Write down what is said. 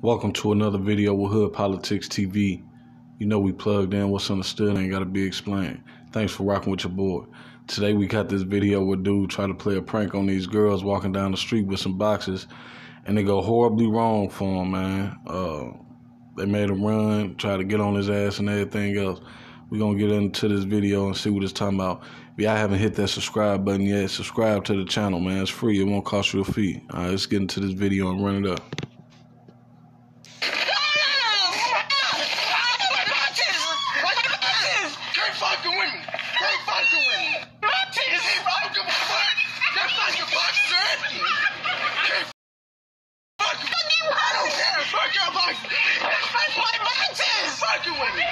Welcome to another video with Hood Politics TV. You know we plugged in. What's understood ain't got to be explained. Thanks for rocking with your boy. Today we got this video where dude try to play a prank on these girls walking down the street with some boxes, and they go horribly wrong for him, man. Uh, they made him run, try to get on his ass and everything else. We're gonna get into this video and see what it's talking about. If y'all haven't hit that subscribe button yet, subscribe to the channel, man. It's free. It won't cost you a fee. All right, let's get into this video and run it up. Fucking with me. Can't fucking with me. Matches. I don't give a fuck. That fucking boxes are empty. Can't fuck with me. I don't care. Fuck your boxes. That's my boxes. Fucking with me.